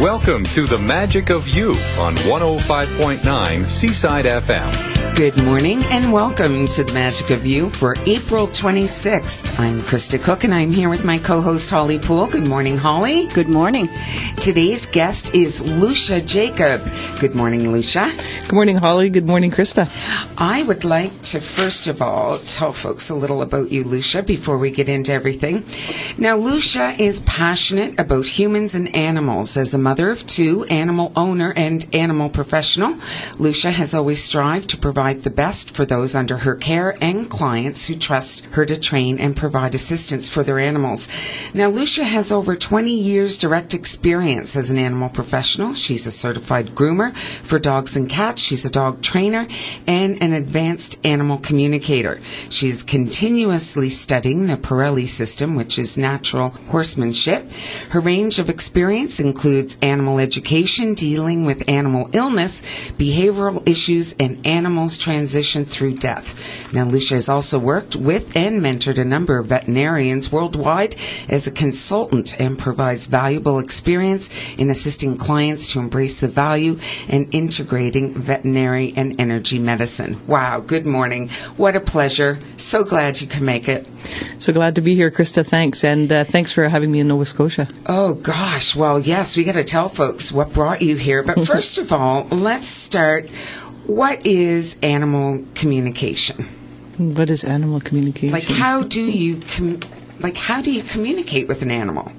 Welcome to the Magic of You on 105.9 Seaside FM. Good morning and welcome to the Magic of You for April 26th. I'm Krista Cook and I'm here with my co-host Holly Poole. Good morning, Holly. Good morning. Today's guest is Loesje Jacob. Good morning, Loesje. Good morning, Holly. Good morning, Krista. I would like to first of all tell folks a little about you, Loesje, before we get into everything. Now, Loesje is passionate about humans and animals as a mother of two, animal owner and animal professional. Loesje has always strived to provide the best for those under her care and clients who trust her to train and provide assistance for their animals. Now, Loesje has over 20 years direct experience as an animal professional. She's a certified groomer for dogs and cats. She's a dog trainer and an advanced animal communicator. She's continuously studying the Parelli system, which is natural horsemanship. Her range of experience includes animal education, dealing with animal illness, behavioral issues, and animals transition through death. Now, Loesje has also worked with and mentored a number of veterinarians worldwide as a consultant and provides valuable experience in assisting clients to embrace the value and integrating veterinary and energy medicine. Wow, good morning. What a pleasure. So glad you could make it. So glad to be here, Krista. Thanks. And uh, thanks for having me in Nova Scotia. Oh, gosh. Well, yes, we got to tell folks what brought you here. But first of all, let's start. What is animal communication? What is animal communication? Like, how do you com- like how do you communicate with an animal?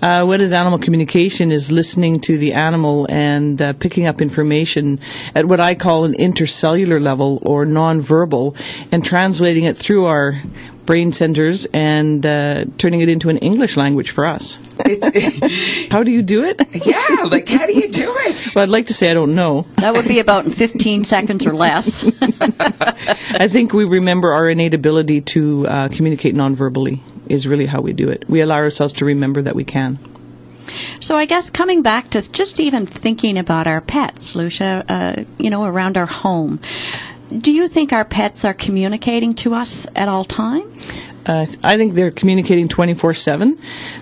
Uh, what is animal communication is listening to the animal and uh, picking up information at what I call an intercellular level or nonverbal and translating it through our brain centers and uh, turning it into an English language for us. how do you do it? Yeah, like how do you do it? well, I'd like to say I don't know. That would be about 15 seconds or less. I think we remember our innate ability to uh, communicate nonverbally is really how we do it. We allow ourselves to remember that we can. So I guess coming back to just even thinking about our pets, Loesje, uh, you know, around our home, do you think our pets are communicating to us at all times? Uh, I think they're communicating 24 7.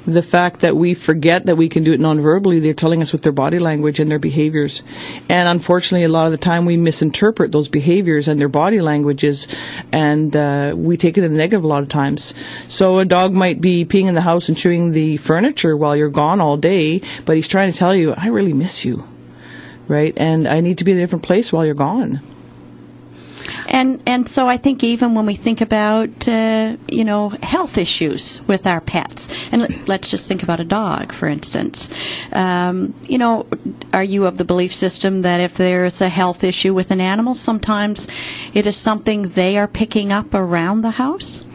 The fact that we forget that we can do it non-verbally, they're telling us with their body language and their behaviors. And unfortunately, a lot of the time we misinterpret those behaviors and their body languages, and uh, we take it in the negative a lot of times. So a dog might be peeing in the house and chewing the furniture while you're gone all day, but he's trying to tell you, I really miss you. Right? And I need to be in a different place while you're gone. And and so I think even when we think about uh, you know health issues with our pets, and let's just think about a dog, for instance. Um, you know, are you of the belief system that if there's a health issue with an animal, sometimes it is something they are picking up around the house?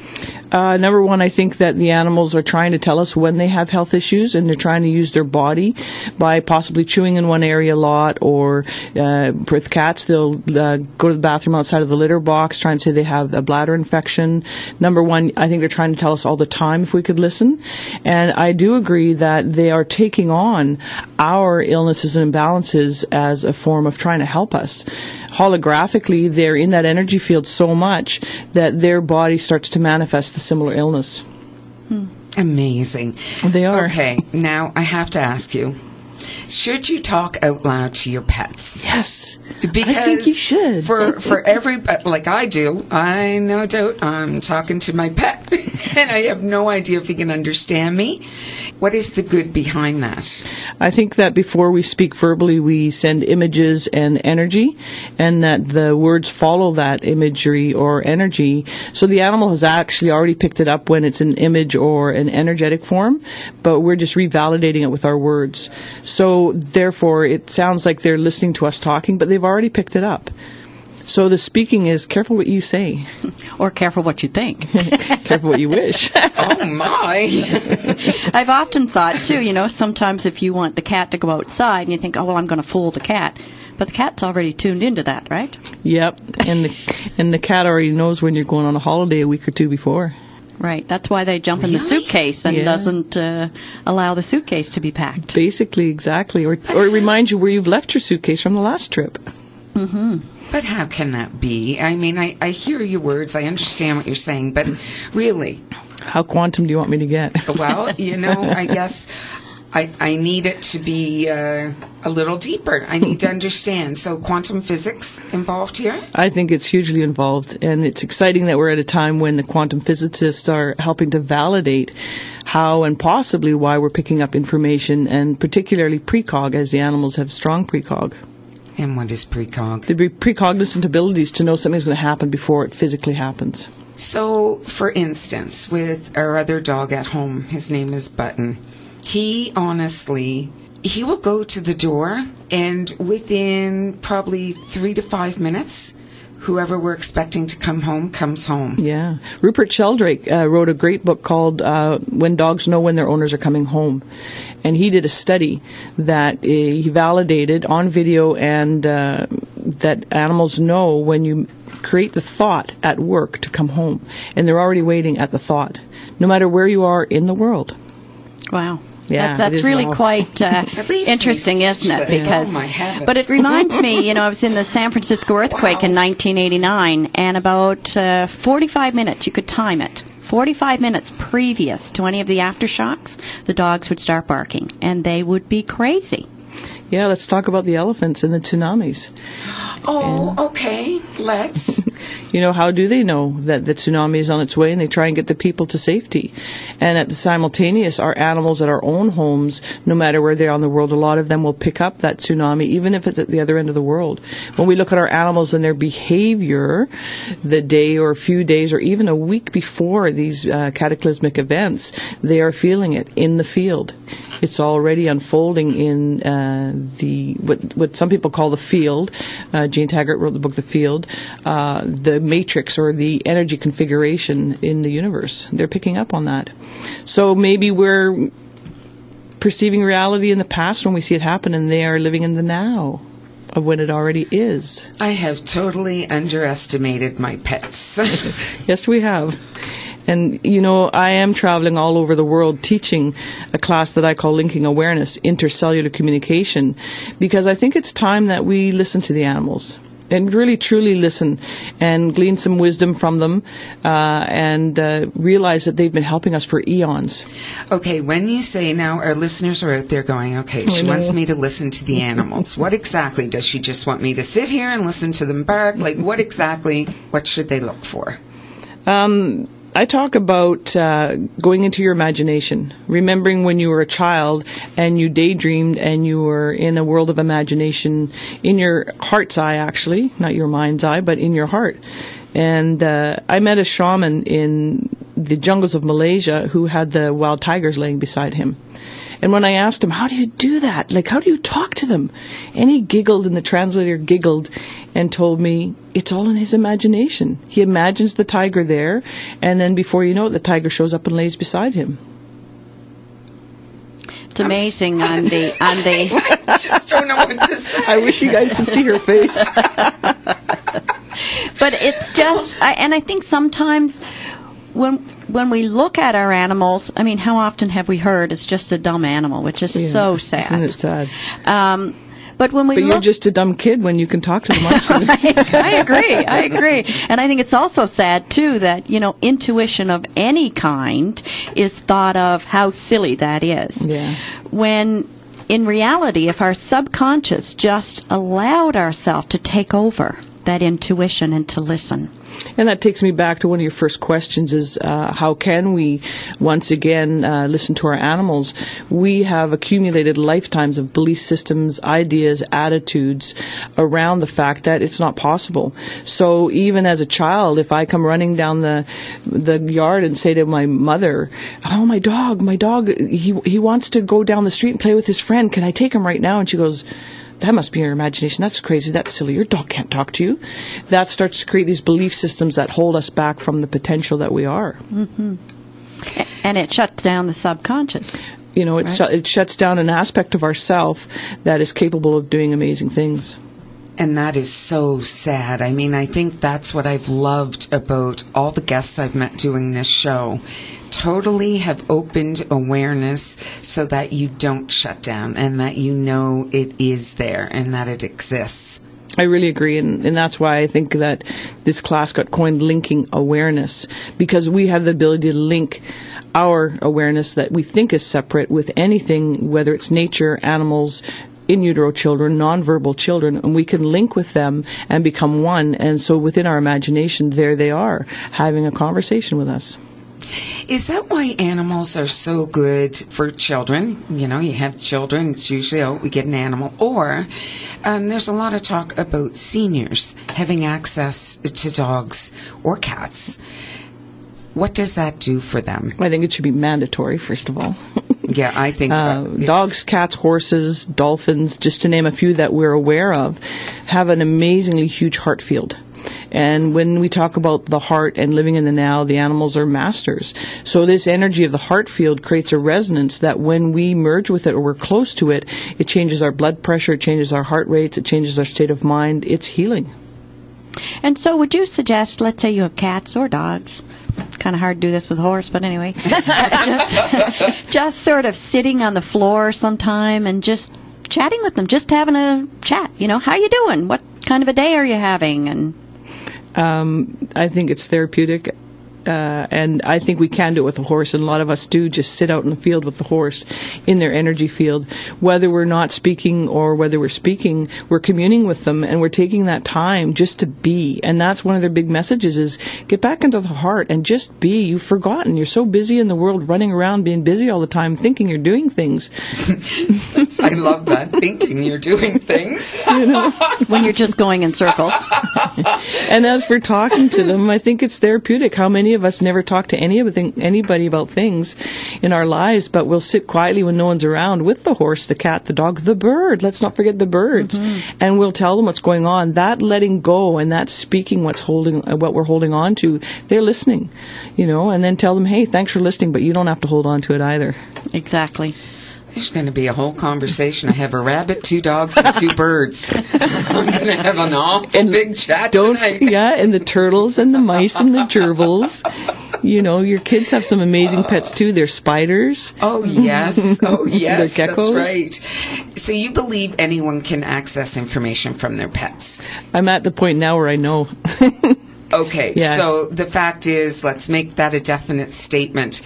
Uh, number one, I think that the animals are trying to tell us when they have health issues, and they're trying to use their body by possibly chewing in one area a lot, or uh, with cats, they'll uh, go to the bathroom outside of the litter box, trying to say they have a bladder infection. Number one, I think they're trying to tell us all the time if we could listen, and I do agree that they are taking on our illnesses and imbalances as a form of trying to help us holographically, they're in that energy field so much that their body starts to manifest the similar illness. Hmm. Amazing. They are. Okay, now I have to ask you. Should you talk out loud to your pets? Yes. Because I think you should. For for every like I do, I no doubt I'm talking to my pet and I have no idea if he can understand me. What is the good behind that? I think that before we speak verbally, we send images and energy, and that the words follow that imagery or energy. So the animal has actually already picked it up when it's an image or an energetic form, but we're just revalidating it with our words. So therefore, it sounds like they're listening to us talking, but they've already picked it up. So the speaking is careful what you say. Or careful what you think. careful what you wish. oh my. I've often thought too, you know, sometimes if you want the cat to go outside and you think, oh, well, I'm going to fool the cat. But the cat's already tuned into that, right? Yep. And the, and the cat already knows when you're going on a holiday a week or two before. Right. That's why they jump really? in the suitcase and yeah. doesn't uh, allow the suitcase to be packed. Basically, exactly. Or, or remind you where you've left your suitcase from the last trip. Mm-hmm. But how can that be? I mean, I, I hear your words, I understand what you're saying, but really. How quantum do you want me to get? well, you know, I guess I, I need it to be uh, a little deeper. I need to understand. So, quantum physics involved here? I think it's hugely involved, and it's exciting that we're at a time when the quantum physicists are helping to validate how and possibly why we're picking up information, and particularly precog, as the animals have strong precog. And what is precog? The precognizant abilities to know something's going to happen before it physically happens. So, for instance, with our other dog at home, his name is Button. He honestly, he will go to the door, and within probably three to five minutes, whoever we're expecting to come home comes home. Yeah. Rupert Sheldrake uh, wrote a great book called uh, When Dogs Know When Their Owners Are Coming Home. And he did a study that uh, he validated on video and uh, that animals know when you create the thought at work to come home. And they're already waiting at the thought, no matter where you are in the world. Wow. Yeah, that's, that's really all. quite uh, It leaves me interesting, isn't it? Because, Oh, my but it reminds me, you know, I was in the San Francisco earthquake in 1989, and about uh, 45 minutes, you could time it. 45 minutes previous to any of the aftershocks, the dogs would start barking, and they would be crazy. Yeah, let's talk about the elephants and the tsunamis. Oh, okay, let's. You know, how do they know that the tsunami is on its way and they try and get the people to safety? And at the simultaneous, our animals at our own homes, no matter where they are in the world, a lot of them will pick up that tsunami, even if it's at the other end of the world. When we look at our animals and their behavior the day or a few days or even a week before these uh, cataclysmic events, they are feeling it in the field. It's already unfolding in uh, the what what some people call the field. Uh, Lynne McTaggart wrote the book The Field. The matrix or the energy configuration in the universe. They're picking up on that. So maybe we're perceiving reality in the past when we see it happen, and they are living in the now of when it already is. I have totally underestimated my pets. Yes, we have. And, you know, I am traveling all over the world teaching a class that I call Linking Awareness, Intercellular Communication, because I think it's time that we listen to the animals and really truly listen and glean some wisdom from them uh, and uh, realize that they've been helping us for eons. okay, when you say now our listeners are out there going, okay, she wants me to listen to the animals. what exactly? Does she just want me to sit here and listen to them bark? Like, what exactly, what should they look for? I talk about uh, going into your imagination, remembering when you were a child and you daydreamed and you were in a world of imagination in your heart's eye, actually, not your mind's eye, but in your heart. And uh, I met a shaman in the jungles of Malaysia who had the wild tigers laying beside him. And when I asked him, how do you do that? Like, how do you talk to them? And he giggled, and the translator giggled and told me it's all in his imagination. He imagines the tiger there, and then before you know it, the tiger shows up and lays beside him. It's amazing on the on the I just don't know what to say. I wish you guys could see her face. but it's just I, and I think sometimes when when we look at our animals, I mean, how often have we heard it's just a dumb animal, which is so sad. Isn't it sad? Um, but when we But look, you're just a dumb kid when you can talk to them, aren't you? I agree. I agree. And I think it's also sad too that, you know, intuition of any kind is thought of how silly that is. Yeah. When in reality, if our subconscious just allowed ourselves to take over that intuition and to listen. And that takes me back to one of your first questions is uh, how can we once again uh, listen to our animals? We have accumulated lifetimes of belief systems, ideas, attitudes around the fact that it's not possible. So even as a child, if I come running down the the yard and say to my mother, "Oh, my dog, my dog, he he wants to go down the street and play with his friend. Can I take him right now?" And she goes, that must be your imagination. That's crazy. That's silly. Your dog can't talk to you. That starts to create these belief systems that hold us back from the potential that we are. Mm-hmm. And it shuts down the subconscious. You know, it, Right. shut it shuts down an aspect of ourself that is capable of doing amazing things. And that is so sad. I mean, I think that's what I've loved about all the guests I've met doing this show. Totally have opened awareness so that you don't shut down and that you know it is there and that it exists. I really agree, and, and that's why I think that this class got coined linking awareness because we have the ability to link our awareness that we think is separate with anything, whether it's nature, animals, in utero children, nonverbal children, and we can link with them and become one. And so within our imagination, there they are having a conversation with us. Is that why animals are so good for children? You know, you have children, it's usually, oh, we get an animal. Or um, there's a lot of talk about seniors having access to dogs or cats. What does that do for them? I think it should be mandatory, first of all. Yeah, I think uh, dogs, cats, horses, dolphins, just to name a few that we're aware of, have an amazingly huge heart field. And when we talk about the heart and living in the now, the animals are masters. So this energy of the heart field creates a resonance that when we merge with it or we're close to it, it changes our blood pressure, it changes our heart rates, it changes our state of mind. It's healing. And so, would you suggest, let's say you have cats or dogs, kind of hard to do this with a horse, but anyway, just, just sort of sitting on the floor sometime and just chatting with them, just having a chat. You know, how you doing? What kind of a day are you having? And um, I think it's therapeutic. Uh, and I think we can do it with a horse, and a lot of us do just sit out in the field with the horse in their energy field. Whether we're not speaking or whether we're speaking, we're communing with them, and we're taking that time just to be. And that's one of their big messages: is get back into the heart and just be. You've forgotten. You're so busy in the world, running around, being busy all the time, thinking you're doing things. I love that thinking you're doing things. you know, when you're just going in circles. and as for talking to them, I think it's therapeutic. How many of us never talk to any anybody about things in our lives, but we'll sit quietly when no one's around with the horse, the cat, the dog, the bird. Let's not forget the birds, mm-hmm. and we'll tell them what's going on. That letting go and that speaking what's holding uh, what we're holding on to. They're listening, you know, and then tell them, hey, thanks for listening, but you don't have to hold on to it either. Exactly. There's going to be a whole conversation. I have a rabbit, two dogs, and two birds. I'm going to have an awful and big chat don't, tonight. yeah, and the turtles and the mice and the gerbils. You know, your kids have some amazing pets too. They're spiders. Oh yes, oh yes, They're geckos. that's right. So you believe anyone can access information from their pets? I'm at the point now where I know. okay, yeah. so the fact is, let's make that a definite statement.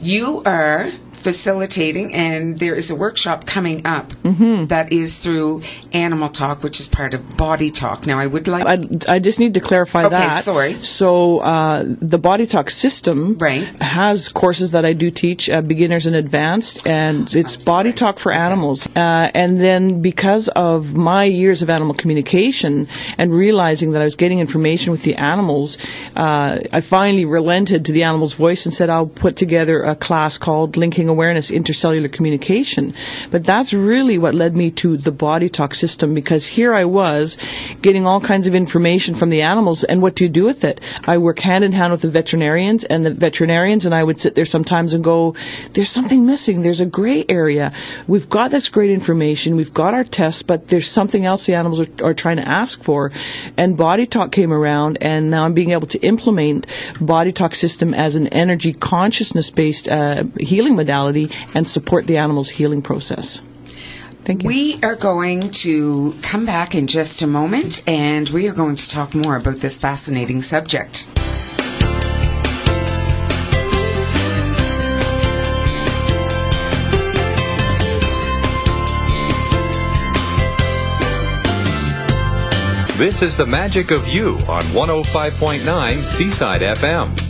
You are facilitating, and there is a workshop coming up mm-hmm. that is through Animal Talk, which is part of Body Talk. Now, I would like. I, I just need to clarify okay, that. sorry. So, uh, the Body Talk system right. has courses that I do teach, uh, beginners and advanced, and it's Body Talk for okay. Animals. Uh, and then, because of my years of animal communication and realizing that I was getting information with the animals, uh, I finally relented to the animal's voice and said, I'll put together a class called Linking awareness, intercellular communication. But that's really what led me to the body talk system because here I was getting all kinds of information from the animals and what do you do with it? I work hand in hand with the veterinarians and the veterinarians and I would sit there sometimes and go, there's something missing. There's a gray area. We've got this great information. We've got our tests, but there's something else the animals are, are trying to ask for. And body talk came around and now I'm being able to implement body talk system as an energy consciousness based uh, healing modality modality and support the animal's healing process. Thank you. We are going to come back in just a moment and we are going to talk more about this fascinating subject. This is the magic of you on 105.9 Seaside FM.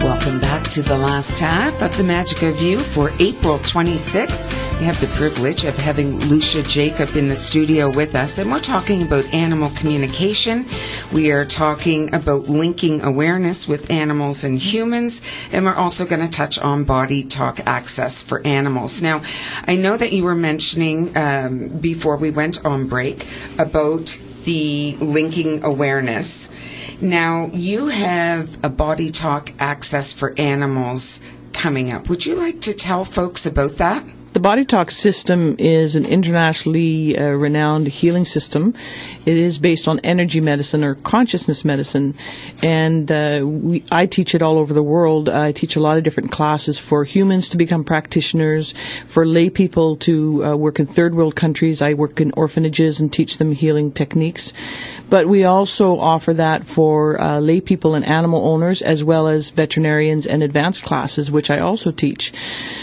Welcome back to the last half of the Magic of You for April 26th. We have the privilege of having Loesje Jacob in the studio with us, and we're talking about animal communication. We are talking about linking awareness with animals and humans, and we're also going to touch on body talk access for animals. Now, I know that you were mentioning um, before we went on break about the linking awareness. Now, you have a body talk access for animals coming up. Would you like to tell folks about that? The Body Talk system is an internationally uh, renowned healing system. It is based on energy medicine or consciousness medicine, and uh, we, I teach it all over the world. I teach a lot of different classes for humans to become practitioners, for lay people to uh, work in third world countries. I work in orphanages and teach them healing techniques. But we also offer that for uh, lay people and animal owners, as well as veterinarians and advanced classes, which I also teach.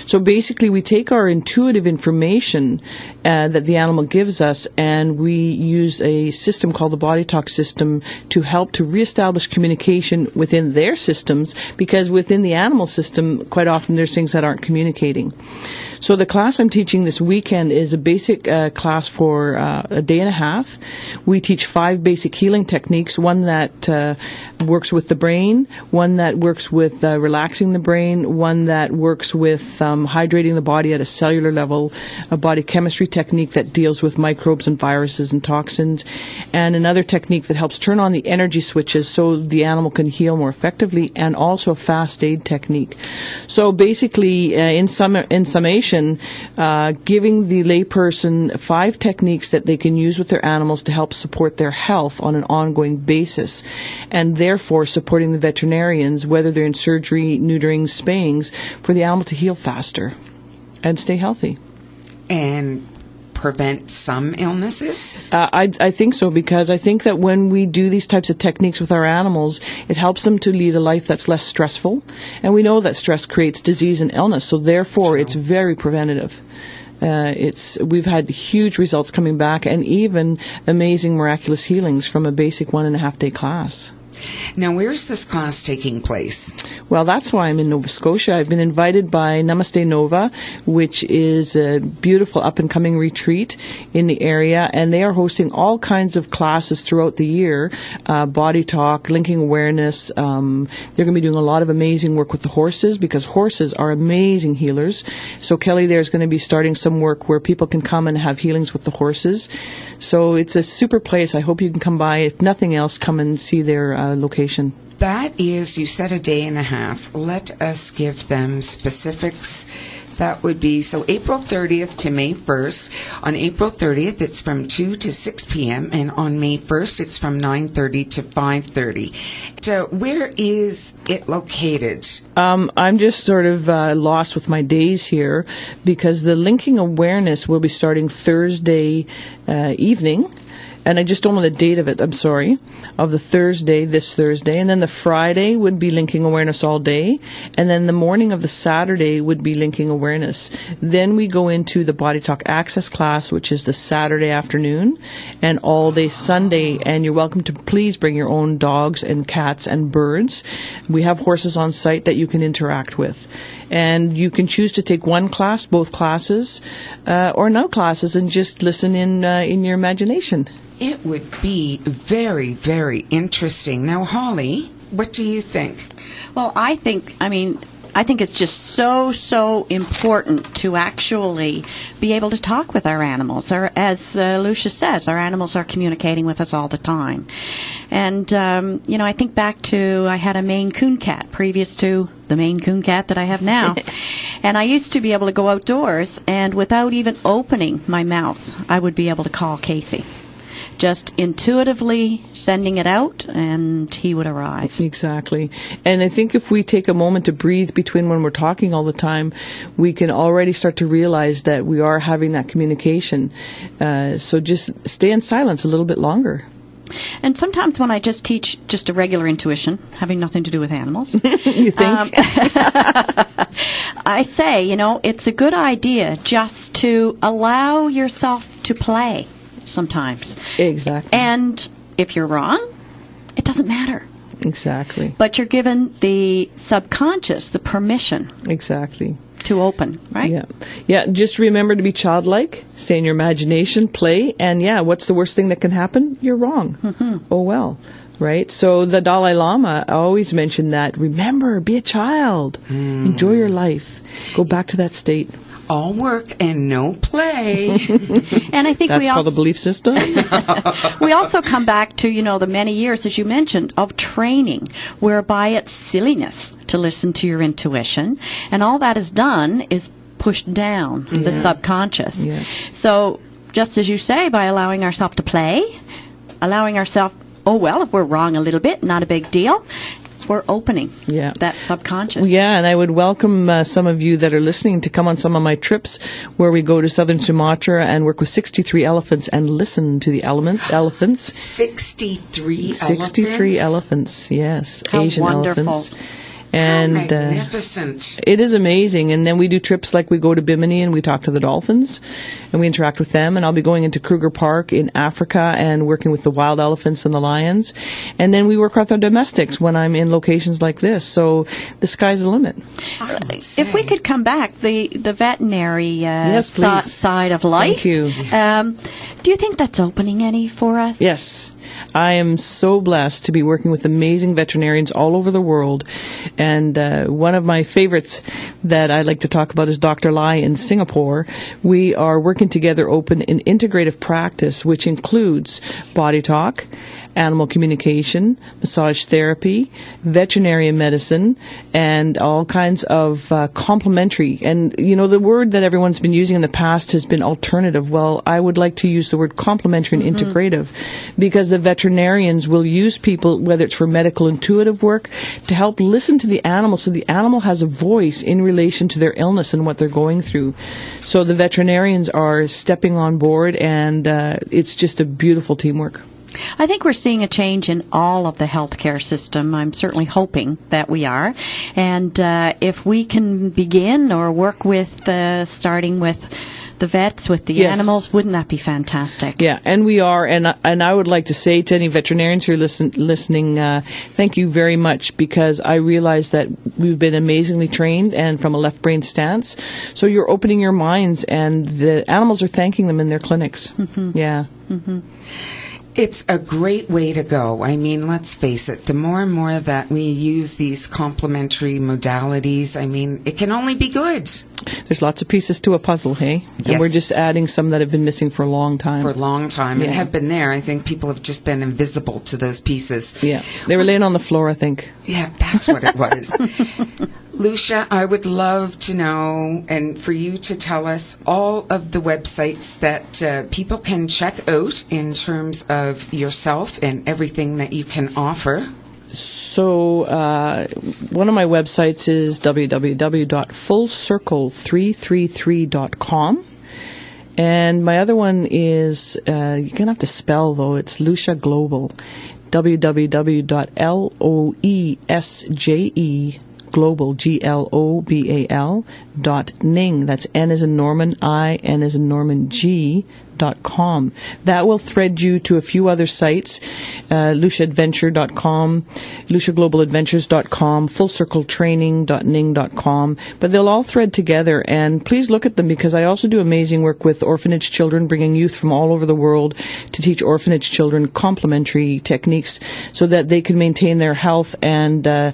So basically, we take our intuitive information uh, that the animal gives us, and we use a system called the Body Talk system to help to reestablish communication within their systems, because within the animal system, quite often there's things that aren't communicating. So the class I'm teaching this weekend is a basic uh, class for uh, a day and a half. We teach five basic healing techniques. One that uh, works with the brain, one that works with uh, relaxing the brain, one that works with um, hydrating the body at a cellular level, a body chemistry technique that deals with microbes and viruses and toxins, and another technique that helps turn on the energy switches so the animal can heal more effectively, and also a fast aid technique. So basically, uh, in sum in summation uh, giving the layperson five techniques that they can use with their animals to help support their health on an ongoing basis, and therefore supporting the veterinarians, whether they're in surgery, neutering, spayings, for the animal to heal faster and stay healthy. And prevent some illnesses? Uh, I, I think so because I think that when we do these types of techniques with our animals, it helps them to lead a life that's less stressful. And we know that stress creates disease and illness, so therefore it's very preventative. Uh, it's we've had huge results coming back, and even amazing miraculous healings from a basic one and a half day class. Now, where's this class taking place? Well, that's why I'm in Nova Scotia. I've been invited by Namaste Nova, which is a beautiful up and coming retreat in the area, and they are hosting all kinds of classes throughout the year uh, body talk, linking awareness. Um, they're going to be doing a lot of amazing work with the horses because horses are amazing healers. So, Kelly there's going to be starting some work where people can come and have healings with the horses. So, it's a super place. I hope you can come by. If nothing else, come and see their uh, location. That is, you said a day and a half. Let us give them specifics. That would be so April 30th to May 1st. On April 30th, it's from 2 to 6 p.m. and on May 1st, it's from 9:30 to 5:30. So, where is it located? Um, I'm just sort of uh, lost with my days here because the linking awareness will be starting Thursday uh, evening and I just don't know the date of it. I'm sorry, of the Thursday, this Thursday, and then the Friday would be linking awareness all day, and then the morning of the Saturday would be linking awareness. Then we go into the Body Talk Access class, which is the Saturday afternoon, and all day Sunday. And you're welcome to please bring your own dogs and cats and birds. We have horses on site that you can interact with, and you can choose to take one class, both classes, uh, or no classes, and just listen in uh, in your imagination. It would be very, very interesting. Now, Holly, what do you think? Well, I think, I mean, I think it's just so, so important to actually be able to talk with our animals. Or, as uh, Loesje says, our animals are communicating with us all the time. And, um, you know, I think back to I had a Maine Coon cat previous to the Maine Coon cat that I have now. and I used to be able to go outdoors, and without even opening my mouth, I would be able to call Casey just intuitively sending it out and he would arrive. Exactly. And I think if we take a moment to breathe between when we're talking all the time, we can already start to realize that we are having that communication. Uh, so just stay in silence a little bit longer. And sometimes when I just teach just a regular intuition, having nothing to do with animals, you think? Um, I say, you know, it's a good idea just to allow yourself to play sometimes. Exactly. And if you're wrong, it doesn't matter. Exactly. But you're given the subconscious the permission. Exactly. To open, right? Yeah. Yeah. Just remember to be childlike, stay in your imagination, play, and yeah, what's the worst thing that can happen? You're wrong. Mm-hmm. Oh well. Right? So the Dalai Lama always mentioned that remember, be a child, mm. enjoy your life, go back to that state all work and no play. and I think that's we called also, the belief system. we also come back to you know the many years, as you mentioned, of training, whereby it's silliness to listen to your intuition, and all that is done is pushed down the subconscious. Yeah. So, just as you say, by allowing ourselves to play, allowing ourselves, oh well, if we're wrong a little bit, not a big deal. We're opening Yeah. that subconscious. Yeah, and I would welcome uh, some of you that are listening to come on some of my trips where we go to southern Sumatra and work with 63 elephants and listen to the element elephants. 63 63 elephants. elephants, yes, How Asian wonderful. elephants. And How uh, magnificent. it is amazing. And then we do trips like we go to Bimini and we talk to the dolphins and we interact with them. And I'll be going into Kruger Park in Africa and working with the wild elephants and the lions. And then we work with our domestics when I'm in locations like this. So the sky's the limit. If we could come back, the the veterinary uh, Yes, si- please. side of life. Thank you. Um, do you think that's opening any for us? Yes. I am so blessed to be working with amazing veterinarians all over the world. And uh, one of my favorites that I like to talk about is Dr. Lai in Singapore. We are working together open an integrative practice, which includes body talk, animal communication, massage therapy, veterinary medicine, and all kinds of uh, complementary. And, you know, the word that everyone's been using in the past has been alternative. Well, I would like to use the word complementary and integrative because the veterinarians will use people, whether it's for medical intuitive work, to help listen to the animal so the animal has a voice in relation to their illness and what they're going through. So the veterinarians are stepping on board and uh, it's just a beautiful teamwork. I think we're seeing a change in all of the healthcare system. I'm certainly hoping that we are. And uh, if we can begin or work with uh, starting with the vets, with the Yes. animals, wouldn't that be fantastic? Yeah, and we are, and I- and I would like to say to any veterinarians who are listen, listening, uh, thank you very much because I realize that we've been amazingly trained and from a left brain stance. So you're opening your minds, and the animals are thanking them in their clinics. Yeah, It's a great way to go. I mean, let's face it, the more and more that we use these complementary modalities, I mean, it can only be good there's lots of pieces to a puzzle, hey, and we're just adding some that have been missing for a long time. for a long time and have been there. I think people have just been invisible to those pieces. yeah, they were laying on the floor, I think. Yeah, that's what it was. Loesje, I would love to know and for you to tell us all of the websites that uh, people can check out in terms of yourself and everything that you can offer. So, uh, one of my websites is www.fullcircle333.com. And my other one is, uh, you're going to have to spell though, it's Loesje Global. www.loesje global, G-L-O-B-A-L, dot ning. That's N is in Norman, I, N is in Norman, G, com. That will thread you to a few other sites, uh, luciaadventure.com, luciaglobaladventures.com, fullcircletraining.ning.com, but they'll all thread together and please look at them because I also do amazing work with orphanage children, bringing youth from all over the world to teach orphanage children complementary techniques so that they can maintain their health and uh,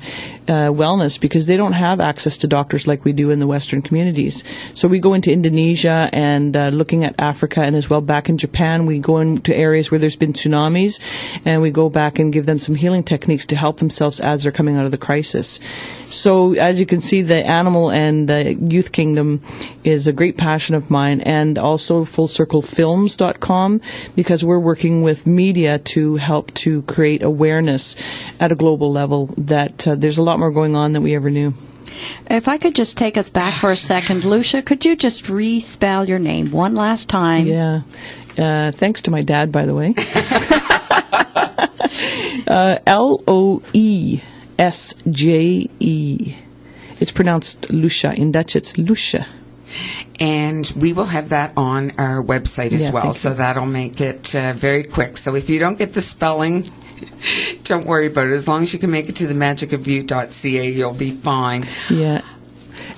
uh, wellness because they don't have access to doctors like we do in the Western communities. So we go into Indonesia and uh, looking at Africa and as well back in Japan, we go into areas where there's been tsunamis and we go back and give them some healing techniques to help themselves as they're coming out of the crisis. So as you can see, the animal and uh, youth kingdom is a great passion of mine and also fullcirclefilms.com because we're working with media to help to create awareness at a global level that uh, there's a lot more going on than we ever knew. If I could just take us back for a second, Loesje, could you just respell your name one last time? Yeah. Uh, thanks to my dad, by the way. uh, L O E S J E. It's pronounced Lucia. In Dutch, it's Lucia. And we will have that on our website as Yeah, well. thank So that'll make it uh, very quick. So if you don't get the spelling, don't worry about it. As long as you can make it to the magicofyou.ca, you'll be fine. Yeah.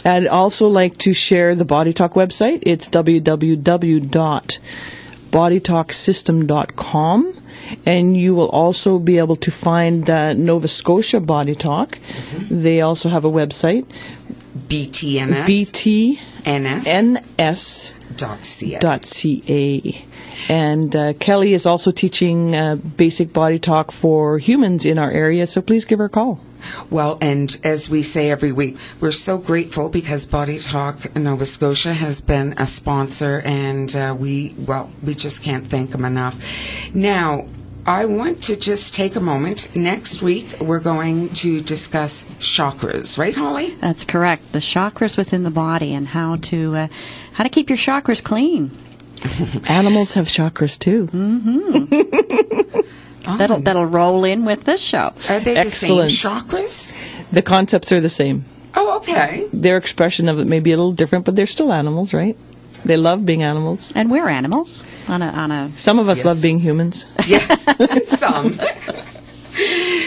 I'd also like to share the Body Talk website. It's www.bodytalksystem.com. And you will also be able to find uh, Nova Scotia Body Talk. They also have a website, BTNS. BT. NS. NS Dot .ca. dot .ca. And uh, Kelly is also teaching uh, basic body talk for humans in our area, so please give her a call. Well, and as we say every week, we're so grateful because Body Talk Nova Scotia has been a sponsor, and uh, we, well, we just can't thank them enough. Now, I want to just take a moment. Next week, we're going to discuss chakras, right, Holly? That's correct. The chakras within the body and how to uh, how to keep your chakras clean. Animals have chakras too. Mm-hmm. That'll oh. that'll roll in with this show. Are they Excellent. the same chakras? The concepts are the same. Oh, okay. Their expression of it may be a little different, but they're still animals, right? They love being animals. And we're animals on a on a Some of us Yes. love being humans. Yeah, some.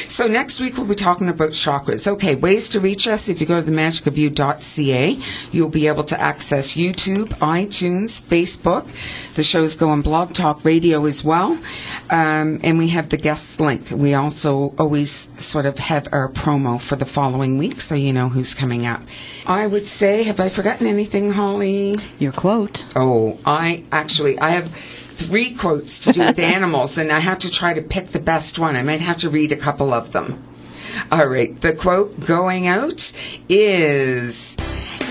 So next week we'll be talking about chakras. Okay, ways to reach us. If you go to themagicofyou.ca, you'll be able to access YouTube, iTunes, Facebook. The shows go on Blog Talk Radio as well. Um, and we have the guest link. We also always sort of have our promo for the following week so you know who's coming up. I would say, have I forgotten anything, Holly? your quote. Oh, I actually I have three quotes to do with animals, and I have to try to pick the best one. I might have to read a couple of them. All right, the quote going out is.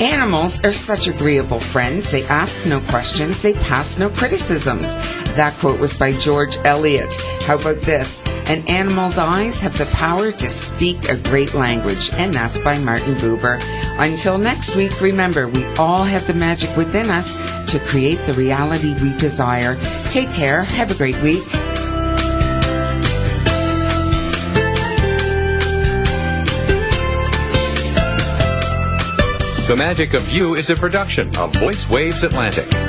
Animals are such agreeable friends. They ask no questions. They pass no criticisms. That quote was by George Eliot. How about this? An animal's eyes have the power to speak a great language. And that's by Martin Buber. Until next week, remember, we all have the magic within us to create the reality we desire. Take care. Have a great week. The Magic of You is a production of Voice Waves Atlantic.